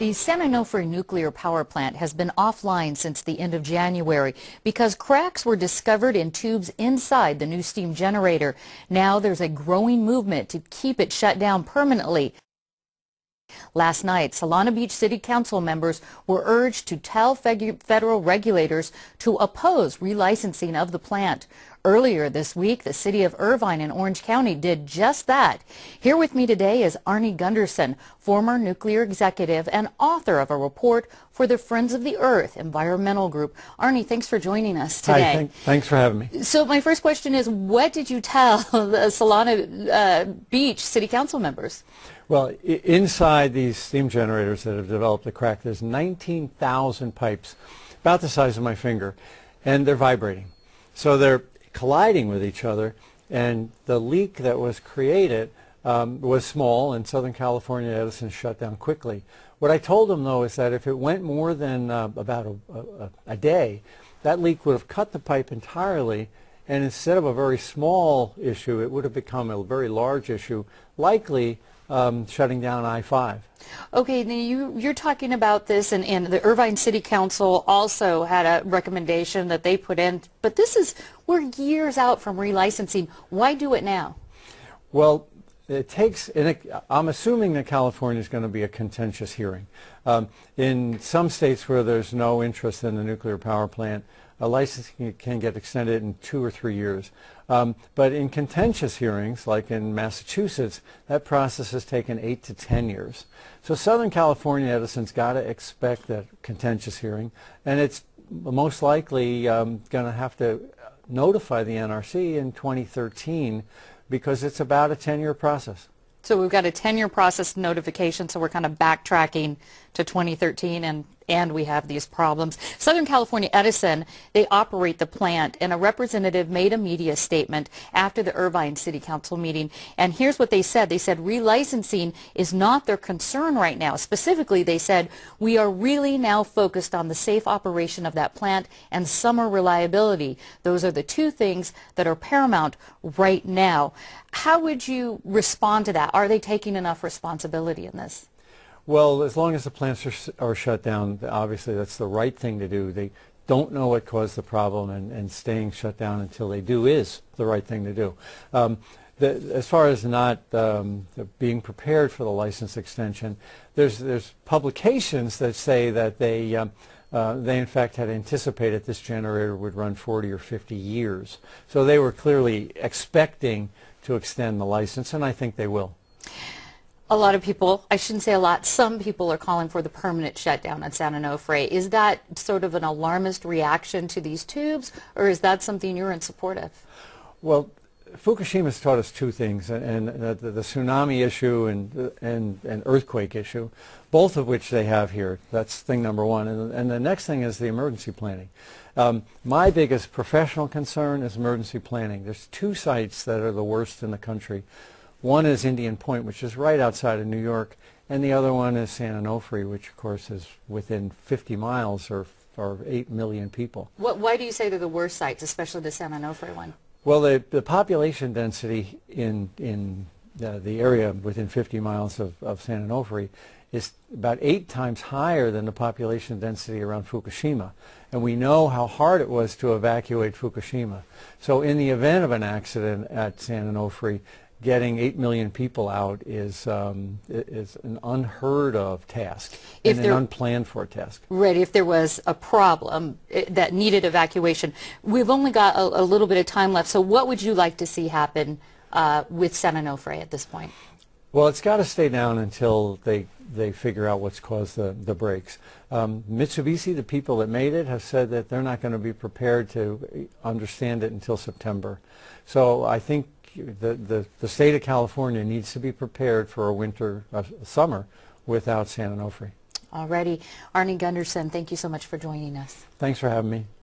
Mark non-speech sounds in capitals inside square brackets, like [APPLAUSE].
The San Onofre nuclear power plant has been offline since the end of January because cracks were discovered in tubes inside the new steam generator. Now there's a growing movement to keep it shut down permanently. Last night, Solana Beach City Council members were urged to tell federal regulators to oppose relicensing of the plant. Earlier this week, the city of Irvine in Orange County did just that. Here with me today is Arnie Gundersen, former nuclear executive and author of a report for the Friends of the Earth environmental group. Arnie, thanks for joining us today. Hi, thank, thanks for having me. So my first question is, what did you tell [LAUGHS] the Solana uh, Beach City Council members? Well, inside these steam generators that have developed the crack, there's 19,000 pipes, about the size of my finger, and they're vibrating. So they're colliding with each other, and the leak that was created um, was small, and Southern California Edison shut down quickly. What I told them, though, is that if it went more than uh, about a, a, a day, that leak would have cut the pipe entirely, and instead of a very small issue, it would have become a very large issue, likely um, shutting down I-5. Okay, now you, you're talking about this, and, and the Irvine City Council also had a recommendation that they put in, but this is, we're years out from relicensing. Why do it now? Well, it takes, it, I'm assuming that California is going to be a contentious hearing. Um, in some states where there's no interest in the nuclear power plant, a license can, get extended in two or three years. Um, but in contentious hearings, like in Massachusetts, that process has taken eight to ten years. So Southern California Edison's got to expect that contentious hearing, and it's most likely um, going to have to notify the NRC in 2013 because it's about a 10-year process. So we've got a 10-year process notification, so we're kind of backtracking to 2013 and and we have these problems. Southern California Edison, they operate the plant, and a representative made a media statement after the Irvine City Council meeting, and here's what they said. They said relicensing is not their concern right now. Specifically, they said, we are really now focused on the safe operation of that plant and summer reliability. Those are the two things that are paramount right now. How would you respond to that? Are they taking enough responsibility in this? Well, as long as the plants are, are shut down, obviously that's the right thing to do. They don't know what caused the problem, and, and staying shut down until they do is the right thing to do. Um, the, as far as not um, being prepared for the license extension, there's, there's publications that say that they, um, uh, they in fact had anticipated this generator would run 40 or 50 years. So they were clearly expecting to extend the license, and I think they will a lot of people, I shouldn't say a lot, some people are calling for the permanent shutdown at San Onofre. Is that sort of an alarmist reaction to these tubes, or is that something you're in support of? Well, Fukushima has taught us two things, and, the, the, tsunami issue and, and, and earthquake issue, both of which they have here. That's thing number one. And, and the next thing is the emergency planning. Um, my biggest professional concern is emergency planning. There's two sites that are the worst in the country. One is Indian Point, which is right outside of New York, and the other one is San Onofre, which of course is within 50 miles or, or 8 million people. What, why do you say they're the worst sites, especially the San Onofre one? Well, the, the population density in, in the, the area within 50 miles of, of San Onofre is about eight times higher than the population density around Fukushima. And we know how hard it was to evacuate Fukushima. So in the event of an accident at San Onofre, getting 8 million people out is, um, is an unheard of task if and there, an unplanned for task. Right, if there was a problem eh, that needed evacuation. We've only got a, a, little bit of time left, so what would you like to see happen uh, with San Onofre at this point? Well, it's got to stay down until they they figure out what's caused the, the breaks. Um, Mitsubishi, the people that made it, have said that they're not going to be prepared to understand it until September. So I think the, the, the state of California needs to be prepared for a winter, a summer without San Onofre. Alrighty. Arnie Gundersen, thank you so much for joining us. Thanks for having me.